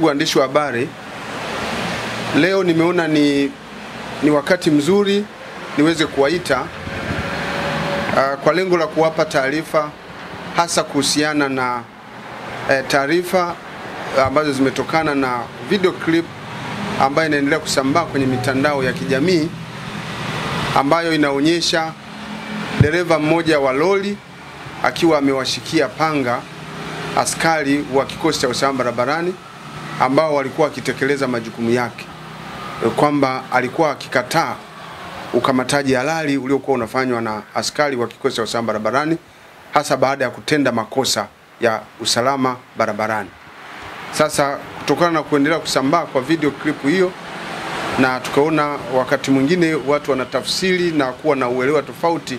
Waandishi wa habari, leo nimeona ni, ni wakati mzuri niweze kuwaita uh, kwa lengo la kuwapa taarifa hasa kuhusiana na uh, taarifa ambazo zimetokana na video clip ambayo inaendelea kusambaa kwenye mitandao ya kijamii ambayo inaonyesha dereva mmoja wa lori akiwa amewashikia panga askari wa kikosi cha usalama barabarani ambao walikuwa wakitekeleza majukumu yake, kwamba alikuwa akikataa ukamataji halali uliokuwa unafanywa na askari wa kikosi cha usalama barabarani, hasa baada ya kutenda makosa ya usalama barabarani. Sasa kutokana na kuendelea kusambaa kwa video clip hiyo, na tukaona wakati mwingine watu wanatafsiri na kuwa na uelewa tofauti,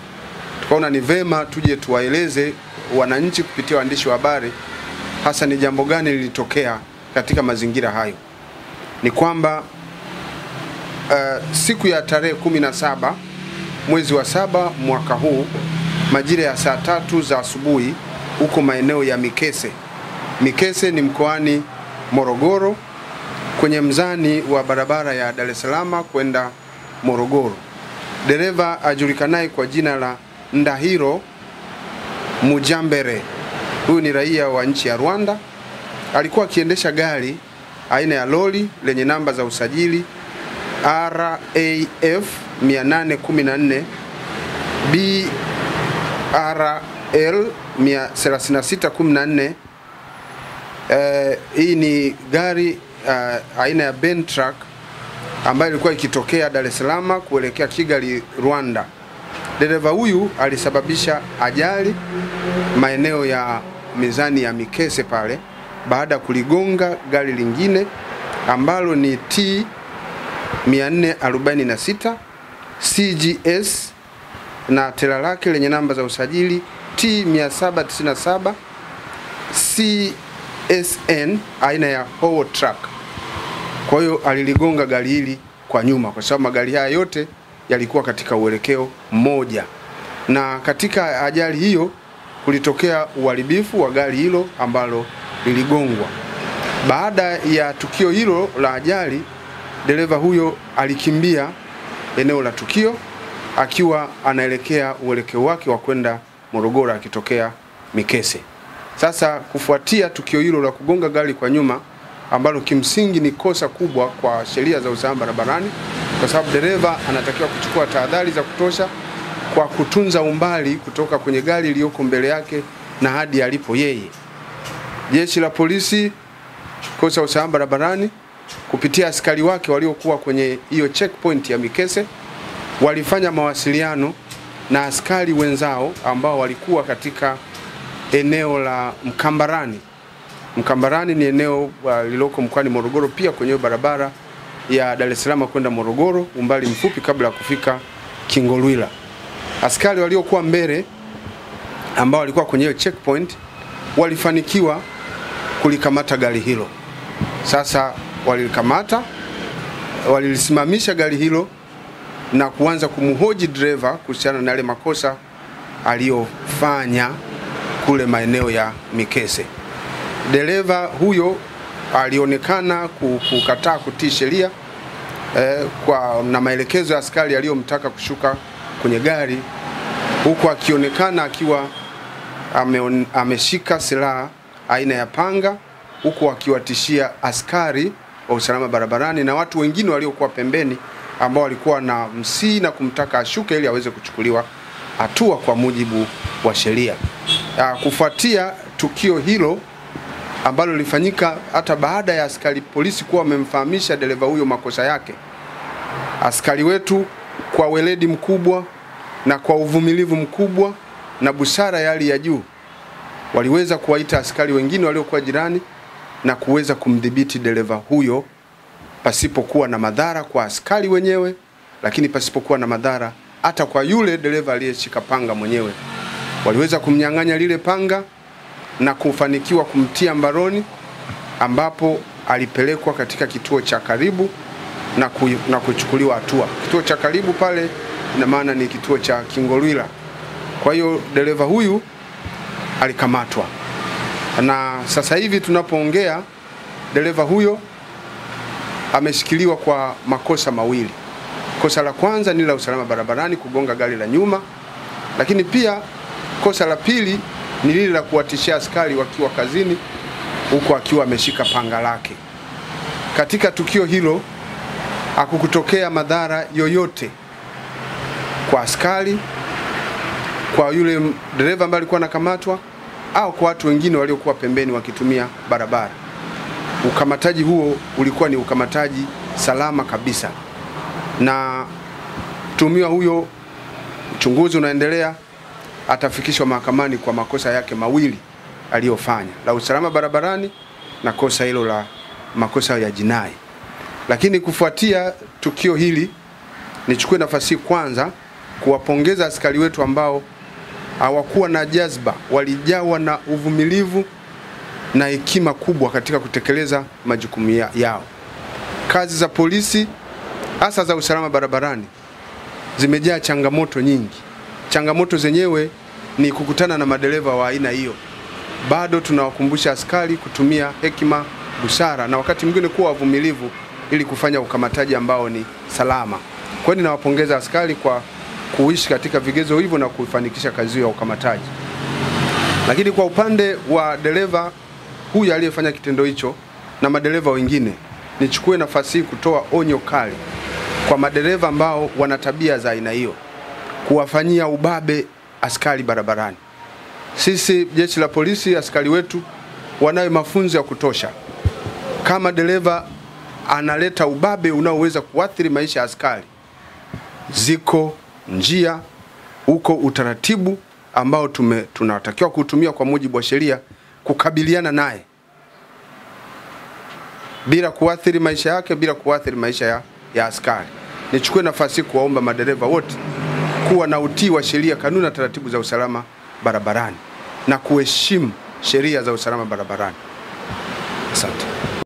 tukaona ni vema tuje tuwaeleze wananchi kupitia waandishi wa habari hasa ni jambo gani lilitokea katika mazingira hayo. Ni kwamba uh, siku ya tarehe kumi na saba mwezi wa saba mwaka huu majira ya saa tatu za asubuhi huko maeneo ya Mikese. Mikese ni mkoani Morogoro kwenye mzani wa barabara ya Dar es Salaam kwenda Morogoro. Dereva ajulikanaye kwa jina la Ndahiro Mujambere, huyu ni raia wa nchi ya Rwanda alikuwa akiendesha gari aina ya lori lenye namba za usajili RAF 814 BRL 3614. Eh, hii ni gari uh, aina ya Ben Truck ambayo ilikuwa ikitokea Dar es Salaam kuelekea Kigali, Rwanda. Dereva huyu alisababisha ajali maeneo ya mizani ya Mikese pale baada ya kuligonga gari lingine ambalo ni T 446 CGS na tela lake lenye namba za usajili T 797 CSN aina ya Howo truck. Kwa hiyo aliligonga gari hili kwa nyuma, kwa sababu magari haya yote yalikuwa katika uelekeo mmoja, na katika ajali hiyo kulitokea uharibifu wa gari hilo ambalo liligongwa. Baada ya tukio hilo la ajali, dereva huyo alikimbia eneo la tukio akiwa anaelekea uelekeo wake wa kwenda Morogoro akitokea Mikese. Sasa kufuatia tukio hilo la kugonga gari kwa nyuma ambalo kimsingi ni kosa kubwa kwa sheria za usalama barabarani, kwa sababu dereva anatakiwa kuchukua tahadhari za kutosha kwa kutunza umbali kutoka kwenye gari iliyoko mbele yake na hadi alipo yeye. Jeshi la polisi kosa usalama barabarani kupitia askari wake waliokuwa kwenye hiyo checkpoint ya Mikese walifanya mawasiliano na askari wenzao ambao walikuwa katika eneo la Mkambarani. Mkambarani ni eneo uh, lililoko mkoani Morogoro, pia kwenye barabara ya Dar es Salaam kwenda Morogoro, umbali mfupi kabla ya kufika Kingolwila. Askari waliokuwa mbele ambao walikuwa kwenye hiyo checkpoint walifanikiwa kulikamata gari hilo. Sasa walilikamata, walilisimamisha gari hilo na kuanza kumhoji dereva kuhusiana na yale makosa aliyofanya kule maeneo ya Mikese. Dereva huyo alionekana kukataa kutii sheria eh, kwa na maelekezo ya askari aliyomtaka kushuka kwenye gari huku akionekana akiwa ame, ameshika silaha aina ya panga huku akiwatishia askari wa usalama barabarani na watu wengine waliokuwa pembeni ambao walikuwa na msii na kumtaka ashuke ili aweze kuchukuliwa hatua kwa mujibu wa sheria. Kufuatia tukio hilo ambalo lilifanyika hata baada ya askari polisi kuwa wamemfahamisha dereva huyo makosa yake, askari wetu kwa weledi mkubwa na kwa uvumilivu mkubwa na busara ya hali ya juu waliweza kuwaita askari wengine waliokuwa jirani na kuweza kumdhibiti dereva huyo pasipokuwa na madhara kwa askari wenyewe, lakini pasipokuwa na madhara hata kwa yule dereva aliyeshika panga mwenyewe. Waliweza kumnyang'anya lile panga na kufanikiwa kumtia mbaroni, ambapo alipelekwa katika kituo cha karibu na, ku, na kuchukuliwa hatua. Kituo cha karibu pale ina maana ni kituo cha Kingolwila. Kwa hiyo dereva huyu alikamatwa na sasa hivi tunapoongea dereva huyo ameshikiliwa kwa makosa mawili. Kosa la kwanza ni la usalama barabarani, kugonga gari la nyuma, lakini pia kosa la pili ni lile la kuwatishia askari wakiwa kazini, huku akiwa ameshika panga lake. Katika tukio hilo hakukutokea madhara yoyote kwa askari, kwa yule dereva ambaye alikuwa anakamatwa au kwa watu wengine waliokuwa pembeni wakitumia barabara. Ukamataji huo ulikuwa ni ukamataji salama kabisa, na mtuhumiwa huyo, uchunguzi unaendelea, atafikishwa mahakamani kwa makosa yake mawili aliyofanya, la usalama barabarani na kosa hilo la makosa ya jinai. Lakini kufuatia tukio hili, nichukue nafasi kwanza kuwapongeza askari wetu ambao hawakuwa na jazba, walijawa na uvumilivu na hekima kubwa katika kutekeleza majukumu yao. Kazi za polisi hasa za usalama barabarani zimejaa changamoto nyingi. Changamoto zenyewe ni kukutana na madereva wa aina hiyo. Bado tunawakumbusha askari kutumia hekima, busara na wakati mwingine kuwa wavumilivu ili kufanya ukamataji ambao ni salama. Kwa hiyo ninawapongeza askari kwa kuishi katika vigezo hivyo na kufanikisha kazi ya ukamataji. Lakini kwa upande wa dereva huyu aliyefanya kitendo hicho na madereva wengine, nichukue nafasi hii kutoa onyo kali kwa madereva ambao wana tabia za aina hiyo, kuwafanyia ubabe askari barabarani. Sisi jeshi la polisi, askari wetu wanayo mafunzo ya kutosha. Kama dereva analeta ubabe unaoweza kuathiri maisha ya askari, ziko njia, uko utaratibu ambao tume tunatakiwa kuutumia kwa mujibu wa sheria kukabiliana naye bila kuathiri maisha yake, bila kuathiri maisha ya, ya askari. Nichukue nafasi kuwaomba madereva wote kuwa na utii wa sheria, kanuni na taratibu za usalama barabarani na kuheshimu sheria za usalama barabarani. Asante.